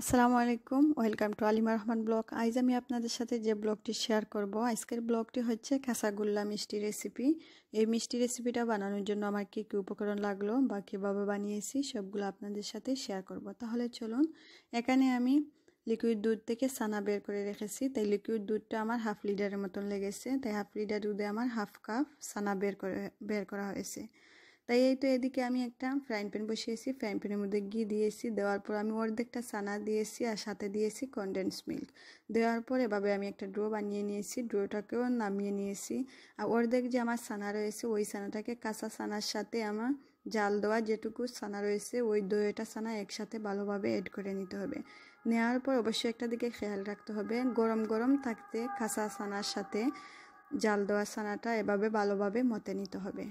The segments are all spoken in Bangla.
আসসালামু আলাইকুম। Welcome to Alima Rahman blog. আজ আমি আপনাদের সাথে যে ব্লগটি শেয়ার করব, আজকের ব্লগটি হচ্ছে কাঁচাগোল্লা মিষ্টি রেসিপি। এই মিষ্টি রেসিপিটা বানানোর জন্য আমার কী কী উপকরণ লাগল বা কীভাবে বানিয়েছি সবগুলো আপনাদের সাথে শেয়ার করব। তাহলে চলুন, এখানে আমি লিকুইড দুধ থেকে সানা বের করে রেখেছি। তাই লিকুইড দুধটা আমার হাফ লিটারের মতন লেগেছে। তাই হাফ লিটার দুধে আমার হাফ কাপ সানা বের করে, বের করা হয়েছে। তাই এই তো এদিকে আমি একটা ফ্রাইং প্যান বসিয়েছি। ফ্রাইং প্যানের মধ্যে ঘি দিয়েছি। দেওয়ার পর আমি অর্ধেকটা সানা দিয়েছি আর সাথে দিয়েছি কনডেন্স মিল্ক দেওয়ার পর এভাবে আমি একটা ড্রো বানিয়ে নিয়েছি। ড্রোটাকেও নামিয়ে নিয়েছি। আর অর্ধেক যে আমার সানা রয়েছে, ওই সানাটাকে কাঁচা সানার সাথে আমার জাল দেওয়া যেটুকু সানা রয়েছে, ওই দইটা সানা একসাথে ভালোভাবে এড করে নিতে হবে। নেওয়ার পর অবশ্যই একটা দিকে খেয়াল রাখতে হবে। গরম গরম থাকতে কাঁচা সানার সাথে জাল দেওয়া সানাটা এভাবে ভালোভাবে মতে নিতে হবে।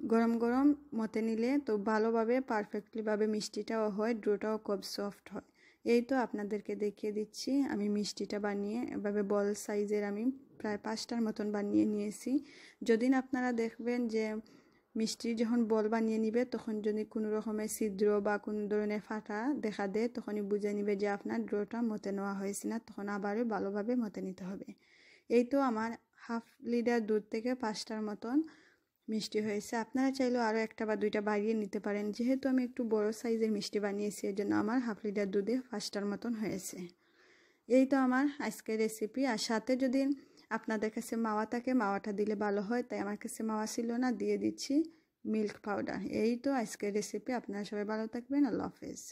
গরম গরম মতে নিলে তো ভালোভাবে পারফেক্টলিভাবে মিষ্টিটাও হয়, ড্রোটাও খুব সফট হয়। এই তো আপনাদেরকে দেখিয়ে দিচ্ছি। আমি মিষ্টিটা বানিয়ে, এভাবে বল সাইজের আমি প্রায় পাঁচটার মতন বানিয়ে নিয়েছি। যদি আপনারা দেখবেন যে মিষ্টি যখন বল বানিয়ে নিবে, তখন যদি কোনো রকমের ছিদ্র বা কোনো ধরনের ফাটা দেখা দেয়, তখনই বুঝে নিবে যে আপনার ড্রোটা মতে নেওয়া হয়েছে না, তখন আবারও ভালোভাবে মতে নিতে হবে। এই তো আমার হাফ লিটার দুধ থেকে পাঁচটার মতন মিষ্টি হয়েছে। আপনারা চাইলেও আরও একটা বা দুইটা বাড়িয়ে নিতে পারেন। যেহেতু আমি একটু বড় সাইজের মিষ্টি বানিয়েছি এর জন্য আমার হাফ লিটার দুধে পাঁচটার মতন হয়েছে। এই তো আমার আজকের রেসিপি আর সাথে যদি আপনাদের কাছে মাওয়া থাকে, মাওয়াটা দিলে ভালো হয়। তাই আমার কাছে মাওয়া ছিল না, দিয়ে দিচ্ছি মিল্ক পাউডার এই তো আজকের রেসিপি আপনারা সবাই ভালো থাকবেন। আল্লাহ হাফেজ।